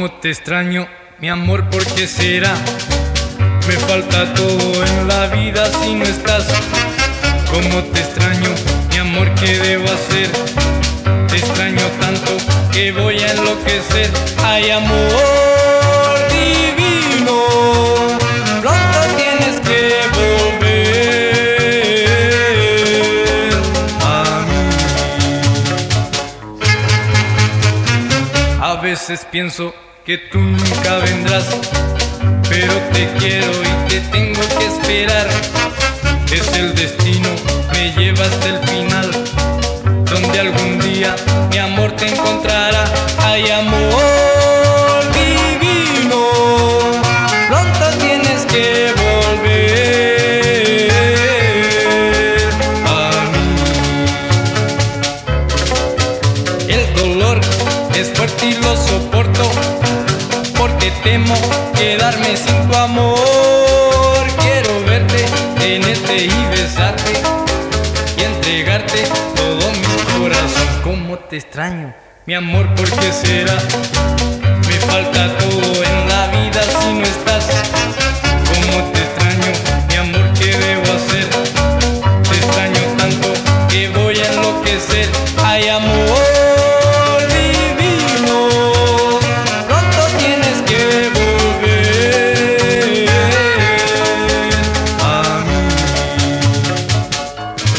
Cómo te extraño, mi amor, ¿por qué será? Me falta todo en la vida si no estás. Cómo te extraño, mi amor, ¿qué debo hacer? Te extraño tanto que voy a enloquecer. Ay, amor divino, pronto tienes que volver a mí. A veces pienso que tú nunca vendrás, pero te quiero y te tengo que esperar. Es el destino, me lleva hasta el final, donde algún día mi amor te encontrará. Ay, amor divino, pronto tienes que volver a mí. El dolor es fuerte y lo soporto temo quedarme sin tu amor. Quiero verte, tenerte y besarte y entregarte todo mi corazón. ¿Cómo te extraño, mi amor? ¿Por qué será? Me falta todo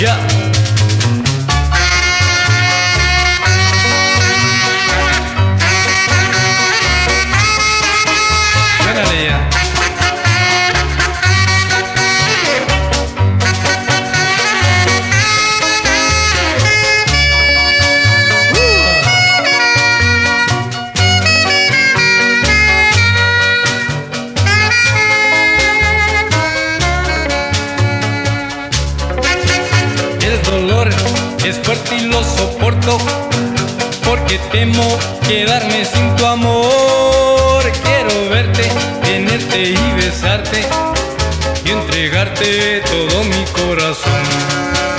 Yeah. Dolor es fuerte y lo soporto porque temo quedarme sin tu amor. Quiero verte, tenerte y besarte y entregarte todo mi corazón.